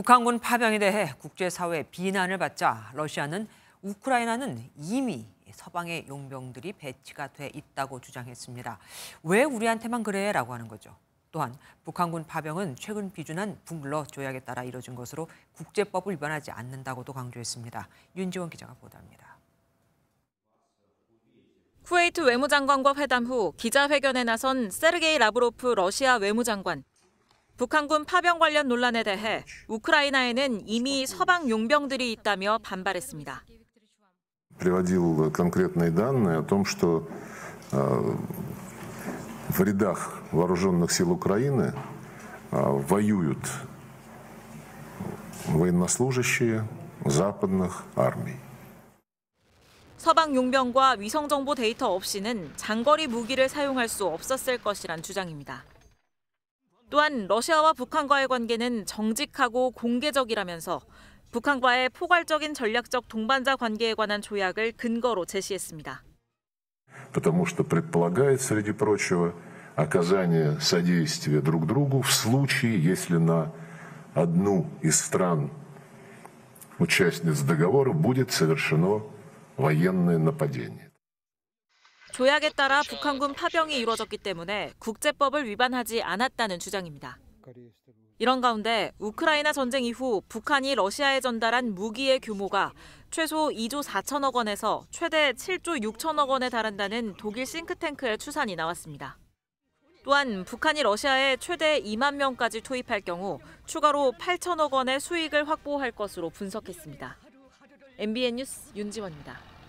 북한군 파병에 대해 국제사회 비난을 받자 러시아는 우크라이나는 이미 서방의 용병들이 배치가 돼 있다고 주장했습니다. 왜 우리한테만 그래? 라고 하는 거죠. 또한 북한군 파병은 최근 비준한 북러 조약에 따라 이뤄진 것으로 국제법을 위반하지 않는다고도 강조했습니다. 윤지원 기자가 보도합니다. 쿠웨이트 외무장관과 회담 후 기자회견에 나선 세르게이 라브로프 러시아 외무장관. 북한군 파병 관련 논란에 대해 우크라이나에는 이미 서방 용병들이 있다며 반발했습니다. приводил конкретные данные о том, что в рядах вооруженных сил Украины воюют военнослужащие западных армий. 서방 용병과 위성 정보 데이터 없이는 장거리 무기를 사용할 수 없었을 것이란 주장입니다. 또한 러시아와 북한과의 관계는 정직하고 공개적이라면서 북한과의 포괄적인 전략적 동반자 관계에 관한 조약을 근거로 제시했습니다. Потому что предполагает, среди прочего, оказание содействия друг другу в случае, если на одну из стран участниц договора будет совершено военное нападение. 조약에 따라 북한군 파병이 이루어졌기 때문에 국제법을 위반하지 않았다는 주장입니다. 이런 가운데 우크라이나 전쟁 이후 북한이 러시아에 전달한 무기의 규모가 최소 2조 4천억 원에서 최대 7조 6천억 원에 달한다는 독일 싱크탱크의 추산이 나왔습니다. 또한 북한이 러시아에 최대 2만 명까지 투입할 경우 추가로 8천억 원의 수익을 확보할 것으로 분석했습니다. MBN 뉴스 윤지원입니다.